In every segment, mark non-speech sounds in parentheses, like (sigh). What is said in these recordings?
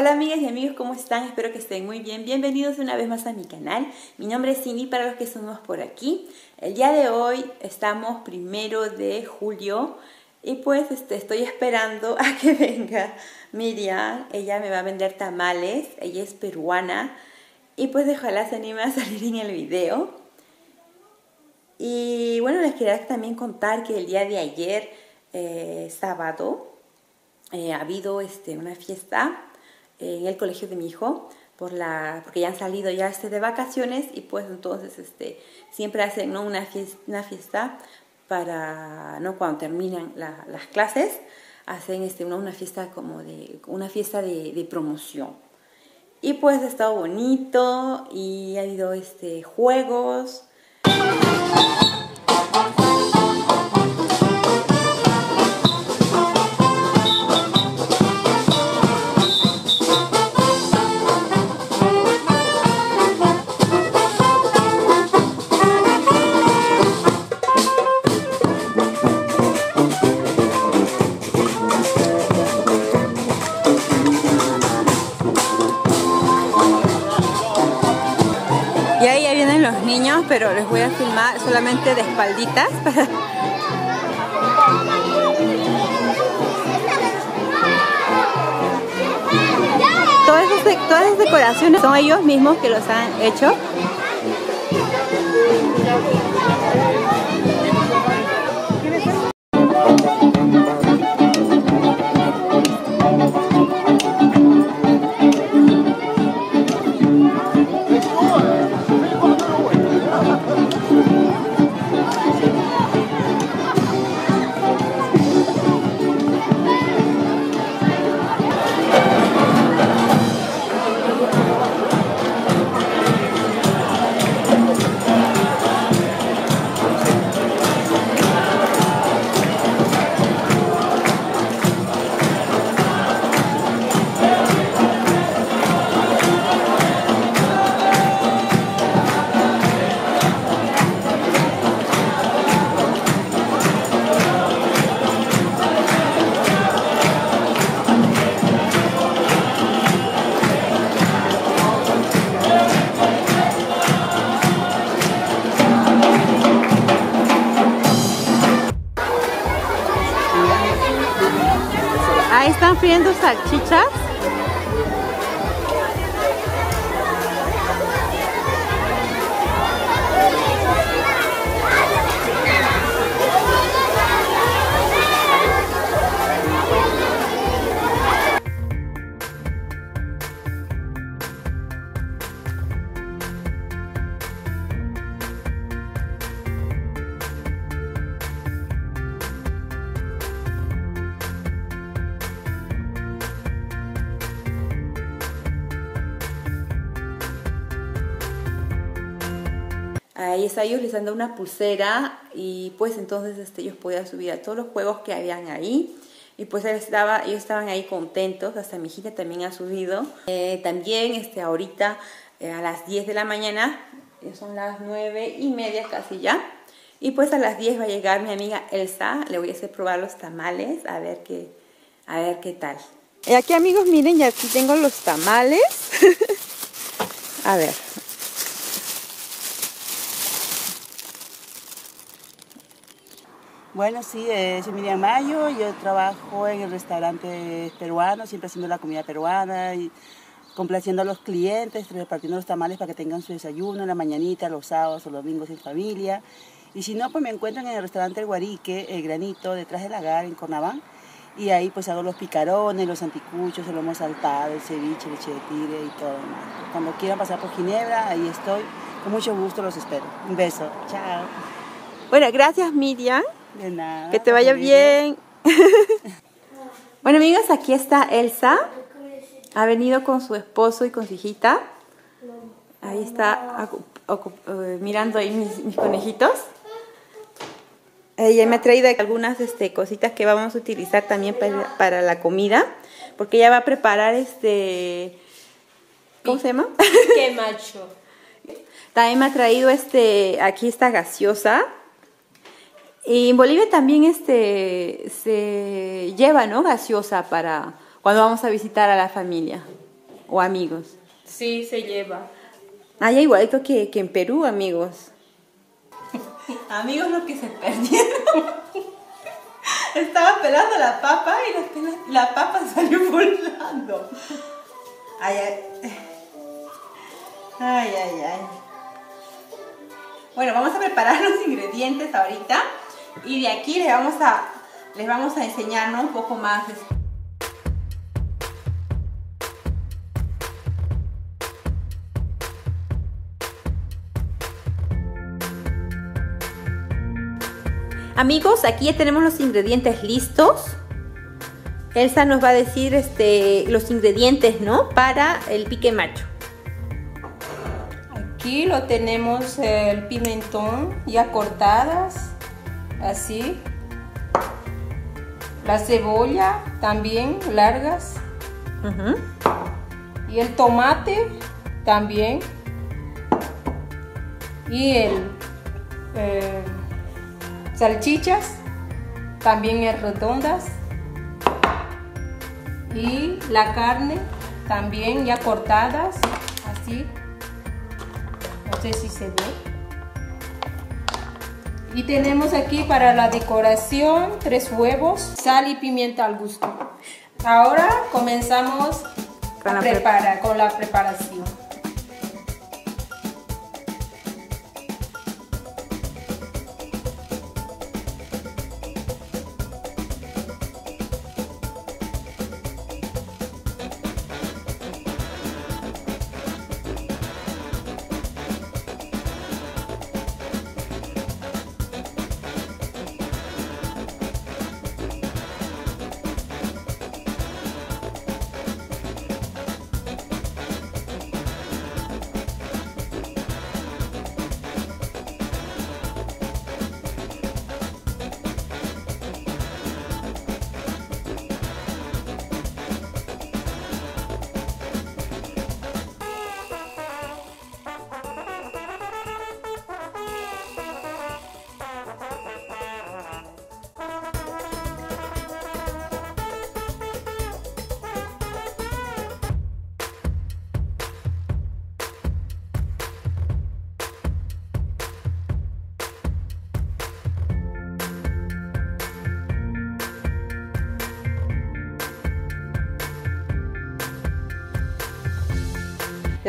Hola amigas y amigos, ¿cómo están? Espero que estén muy bien. Bienvenidos una vez más a mi canal. Mi nombre es Cindy para los que somos por aquí. El día de hoy estamos primero de julio y pues este, estoy esperando (laughs) a que venga Miriam. Ella me va a vender tamales, ella es peruana y pues ojalá se anime a salir en el video. Y bueno, les quería también contar que el día de ayer, eh, sábado, eh, ha habido este, una fiesta en el colegio de mi hijo por la, porque ya han salido ya este de vacaciones y pues entonces este, siempre hacen ¿no? una, fiesta, una fiesta para, ¿no? cuando terminan las clases, hacen este, una, una, fiesta como de, una fiesta de, de, promoción. Y pues ha estado bonito y ha habido este, juegos. Pero les voy a filmar solamente de espalditas. (laughs) todas, esas, decoraciones son ellos mismos que los han hecho. Ahí están friendo salchichas. Ahí está, ellos les han dado una pulsera y pues entonces este, ellos podían subir a todos los juegos que habían ahí. Y pues estaba, ellos estaban ahí contentos, hasta mi hijita también ha subido. Eh, también este, ahorita eh, a las 10 de la mañana, son las 9 y media casi ya. Y pues a las 10 va a llegar mi amiga Elsa, le voy a hacer probar los tamales, a ver qué, a ver qué tal. Y aquí amigos, miren, ya aquí tengo los tamales. (laughs) a ver, Bueno, sí, eh, soy Miriam Mayo, yo trabajo en el restaurante peruano, siempre haciendo la comida peruana y complaciendo a los clientes, repartiendo los tamales para que tengan su desayuno en la mañanita, los sábados o los domingos en familia. Y si no, pues me encuentran en el restaurante El Guarique, El Granito, detrás del lagar, en Cornaván. Y ahí pues hago los picarones, los anticuchos, el lomo saltado, el ceviche, leche de tigre y todo. Cuando quieran pasar por Ginebra, ahí estoy. Con mucho gusto los espero. Un beso. Chao. Bueno, gracias Miriam. De nada. Que te vaya bien. (laughs) bueno amigos, aquí está Elsa. Ha venido con su esposo y con su hijita. Ahí está mirando ahí mis, mis conejitos. Ella me ha traído algunas este, cositas que vamos a utilizar también para, para la comida. Porque ella va a preparar este... ¿Cómo se llama? Qué (laughs) macho. También me ha traído este, aquí esta gaseosa. Y en Bolivia también este, se lleva, ¿no? Gaseosa para cuando vamos a visitar a la familia. ¿O amigos? Sí, se lleva. Ah, ya igualito que, que en Perú, amigos. (laughs) amigos, lo que se perdieron. (laughs) Estaba pelando la papa y la, la papa (laughs) salió volando. Ay, ay. Ay, ay, ay. Bueno, vamos a preparar los ingredientes ahorita y de aquí les vamos a, les vamos a enseñar un poco más. Amigos, aquí ya tenemos los ingredientes listos. Elsa nos va a decir este, los ingredientes, ¿no? Para el pique macho. Aquí lo tenemos el pimentón ya cortadas, así. La cebolla también largas. Y el tomate también. Y el eh, salchichas también redondas. Y la carne también ya cortadas, así. No sé si se ve. Y tenemos aquí para la decoración tres huevos, sal y pimienta al gusto. Ahora comenzamos con, la, con la preparación.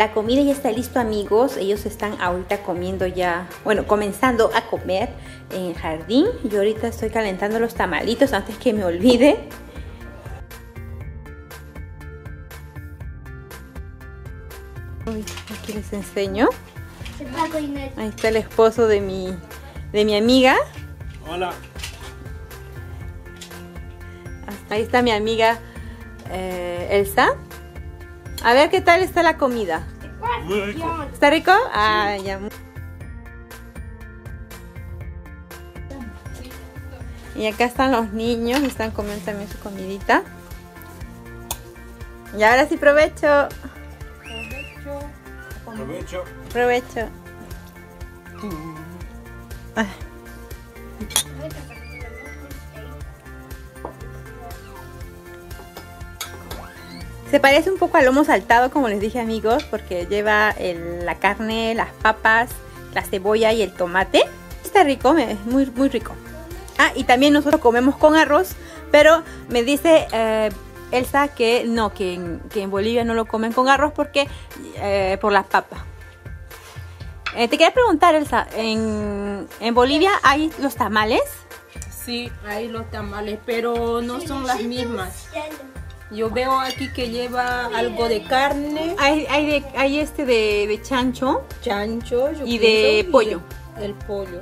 La comida ya está listo amigos, ellos están ahorita comiendo ya, bueno, comenzando a comer en el jardín. Yo ahorita estoy calentando los tamalitos antes que me olvide. aquí les enseño. Ahí está el esposo de mi, de mi amiga. Hola. Ahí está mi amiga eh, Elsa. A ver qué tal está la comida. Muy rico. ¿Está rico? Ah, ya. Y acá están los niños, están comiendo también su comidita. Y ahora sí provecho. Provecho. Provecho. Ah. Se parece un poco al lomo saltado, como les dije amigos, porque lleva la carne, las papas, la cebolla y el tomate. Está rico, es muy, muy rico. Ah, y también nosotros comemos con arroz, pero me dice eh, Elsa que no, que en, Bolivia no lo comen con arroz porque eh, por las papas. Eh, te quería preguntar, Elsa, ¿en, ¿en Bolivia hay los tamales? Sí, hay los tamales, pero no son las mismas. Yo veo aquí que lleva algo de carne. Hay, hay, hay este de, chancho. Chancho. y de pollo. el pollo.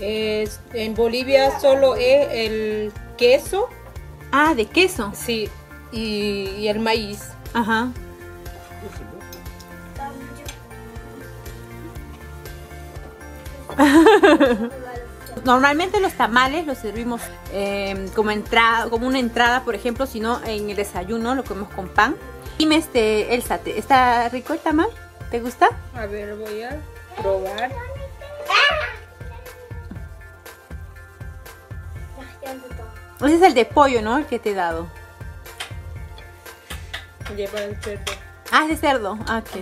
Es, en Bolivia solo es el queso. Ah, de queso. Sí. Y, y el maíz. Ajá. (laughs) Normalmente los tamales los servimos em, como entrada, como una entrada, por ejemplo, si no en el desayuno lo comemos con pan. Dime, este, Elsa, ¿está rico el tamal? ¿Te gusta? A ver, voy a probar. Ese es el de pollo, ¿no? El que te he dado. Lleva el cerdo. Ah, es de cerdo. Ah, ok.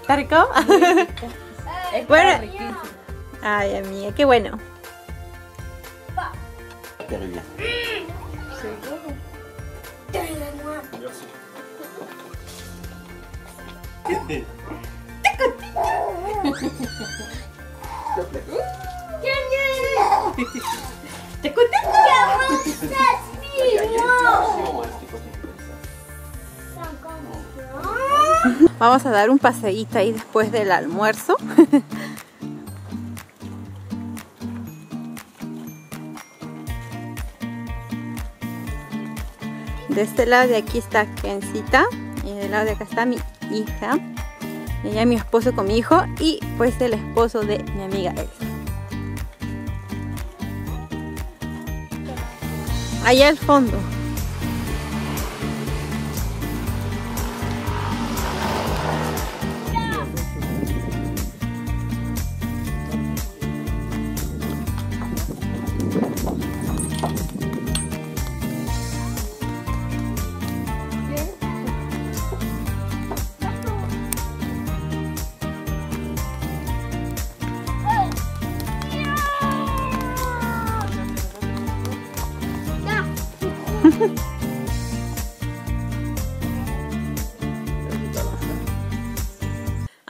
¿Está rico? (laughs) Está Bueno. riquísimo. Ay, amiga, qué bueno. Merci. (laughs) Vamos a dar un paseíto ahí después del almuerzo. De este lado de aquí está Kencita y del lado de acá está mi hija. Y allá mi esposo con mi hijo y pues el esposo de mi amiga Elsa. Allá al fondo.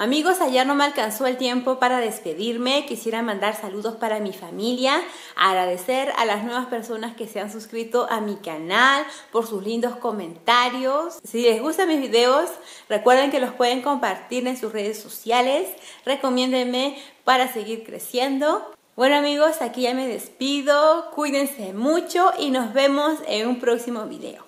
Amigos, ayer no me alcanzó el tiempo para despedirme. Quisiera mandar saludos para mi familia, agradecer a las nuevas personas que se han suscrito a mi canal por sus lindos comentarios. Si les gustan mis videos, recuerden que los pueden compartir en sus redes sociales. Recomiéndenme para seguir creciendo. Bueno amigos, aquí ya me despido. Cuídense mucho y nos vemos en un próximo video.